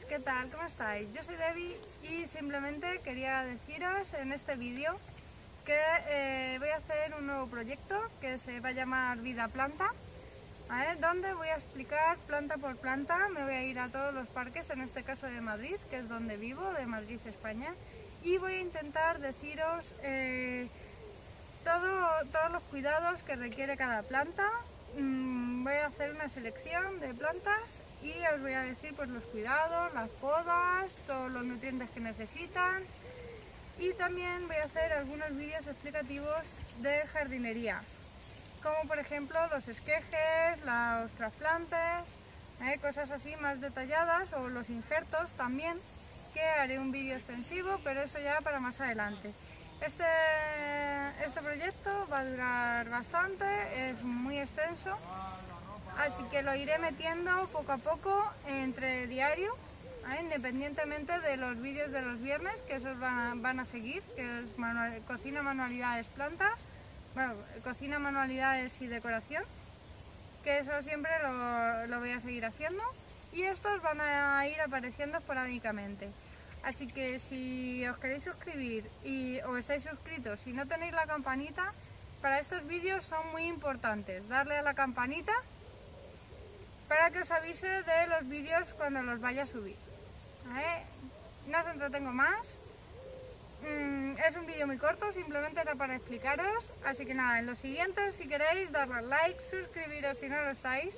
¿qué tal? ¿Cómo estáis? Yo soy Debbie y simplemente quería deciros en este vídeo que eh, voy a hacer un nuevo proyecto que se va a llamar Vida Planta, donde voy a explicar planta por planta, me voy a ir a todos los parques, en este caso de Madrid, que es donde vivo, de Madrid, España, y voy a intentar deciros eh, todo, todos los cuidados que requiere cada planta, mm, voy a hacer una selección de plantas y os voy a decir pues los cuidados, las podas, todos los nutrientes que necesitan y también voy a hacer algunos vídeos explicativos de jardinería como por ejemplo los esquejes, los trasplantes, ¿eh? cosas así más detalladas o los injertos también que haré un vídeo extensivo pero eso ya para más adelante. Este, este proyecto va a durar bastante, es muy extenso Así que lo iré metiendo poco a poco entre diario, ¿eh? independientemente de los vídeos de los viernes, que esos van a, seguir, que es cocina, manualidades, plantas, bueno, cocina, manualidades y decoración, que eso siempre lo, voy a seguir haciendo. Y estos van a ir apareciendo esporádicamente. Así que si os queréis suscribir y, o estáis suscritos y no tenéis la campanita, para estos vídeos son muy importantes. Darle a la campanita para que os avise de los vídeos cuando los vaya a subir. No os entretengo más. Mm, es un vídeo muy corto, simplemente era para explicaros. Así que nada, en los siguientes, si queréis, darle like, suscribiros si no lo estáis.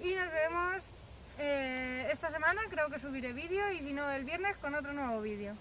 Y nos vemos eh, esta semana, creo que subiré vídeo y si no el viernes con otro nuevo vídeo.